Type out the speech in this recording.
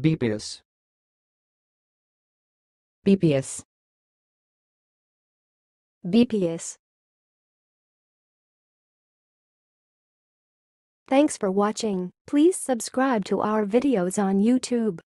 BPS BPS BPS. Thanks for watching. Please subscribe to our videos on YouTube.